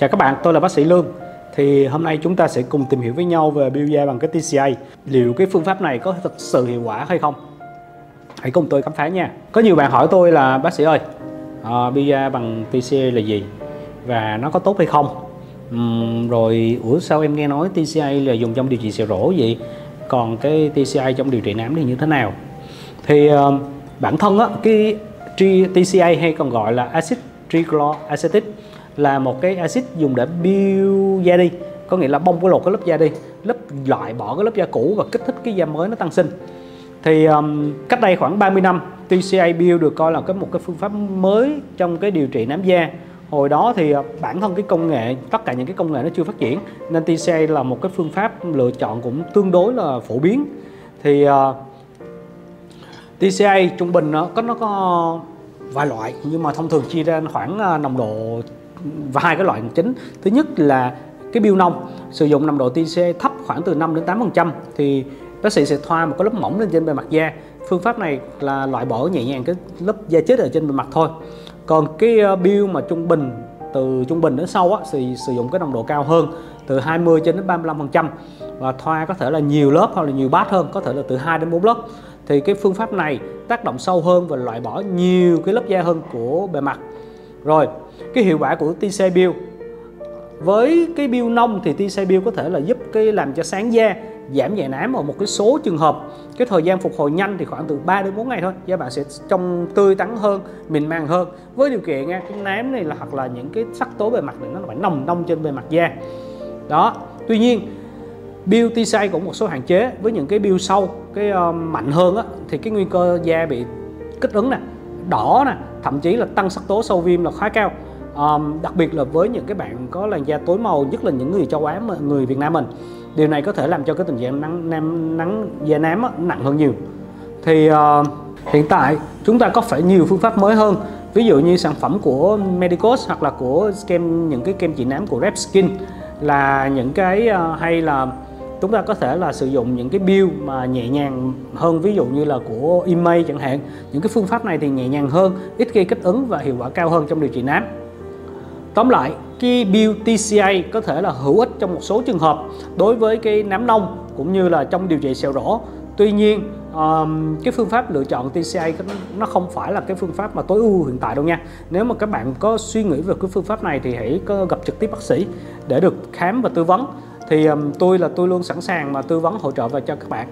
Chào các bạn, tôi là bác sĩ Lương. Thì hôm nay chúng ta sẽ cùng tìm hiểu với nhau về biêu da bằng cái TCA. Liệu cái phương pháp này có thực sự hiệu quả hay không? Hãy cùng tôi khám phá nha. Có nhiều bạn hỏi tôi là bác sĩ ơi, à, biêu da bằng TCA là gì? Và nó có tốt hay không? Uhm, rồi ủa sao em nghe nói TCA là dùng trong điều trị sẹo rỗ gì? Còn cái TCA trong điều trị nám thì như thế nào? Thì uh, bản thân á, cái TCA hay còn gọi là acid tricloacetic là một cái axit dùng để build da đi. Có nghĩa là bong cái lột cái lớp da đi lớp loại bỏ cái lớp da cũ và kích thích cái da mới nó tăng sinh. Thì um, cách đây khoảng 30 năm TCA build được coi là cái một cái phương pháp mới trong cái điều trị nám da. Hồi đó thì uh, bản thân cái công nghệ tất cả những cái công nghệ nó chưa phát triển nên TCA là một cái phương pháp lựa chọn cũng tương đối là phổ biến. Thì uh, TCA trung bình nó có nó có vài loại nhưng mà thông thường chia ra khoảng uh, nồng độ và hai cái loại chính. Thứ nhất là cái biêu nông sử dụng nồng độ TC thấp khoảng từ 5 đến 8 phần trăm thì bác sĩ sẽ thoa một cái lớp mỏng lên trên bề mặt da. Phương pháp này là loại bỏ nhẹ nhàng cái lớp da chết ở trên bề mặt thôi. Còn cái ờ, bill mà trung bình từ trung bình đến sâu á, thì sử dụng cái nồng độ cao hơn từ 20 cho đến 35 phần trăm và thoa có thể là nhiều lớp hoặc là nhiều bát hơn có thể là từ 2 đến 4 lớp. Thì cái phương pháp này tác động sâu hơn và loại bỏ nhiều cái lớp da hơn của bề mặt rồi cái hiệu quả của TC Build. Với cái bill nông thì TC bill có thể là giúp cái làm cho sáng da giảm nhẹ nám ở một cái số trường hợp. Cái thời gian phục hồi nhanh thì khoảng từ 3 đến 4 ngày thôi da bạn sẽ trông tươi tắn hơn mịn màng hơn. Với điều kiện nha cái nám này là hoặc là những cái sắc tố bề mặt này nó phải nồng nông trên bề mặt da. Đó tuy nhiên bill TC cũng một số hạn chế. Với những cái bill sâu cái uh, mạnh hơn á, thì cái nguy cơ da bị kích ứng nè đỏ nè thậm chí là tăng sắc tố sâu viêm là khá cao. Um, đặc biệt là với những cái bạn có làn da tối màu nhất là những người châu Á người Việt Nam mình điều này có thể làm cho cái tình trạng nắng nam nắng da nám nặng hơn nhiều. Thì uh, hiện tại chúng ta có phải nhiều phương pháp mới hơn? Ví dụ như sản phẩm của Medicos hoặc là của kem những cái kem trị nám của Rep Skin là những cái uh, hay là chúng ta có thể là sử dụng những cái bill mà nhẹ nhàng hơn ví dụ như là của email chẳng hạn. Những cái phương pháp này thì nhẹ nhàng hơn ít gây kích ứng và hiệu quả cao hơn trong điều trị nám. Tóm lại cái bill TCA có thể là hữu ích trong một số trường hợp đối với cái nám nông cũng như là trong điều trị sẹo rỗ. Tuy nhiên um, cái phương pháp lựa chọn TCA nó không phải là cái phương pháp mà tối ưu hiện tại đâu nha. Nếu mà các bạn có suy nghĩ về cái phương pháp này thì hãy có gặp trực tiếp bác sĩ để được khám và tư vấn thì um, tôi là tôi luôn sẵn sàng mà tư vấn hỗ trợ và cho các bạn.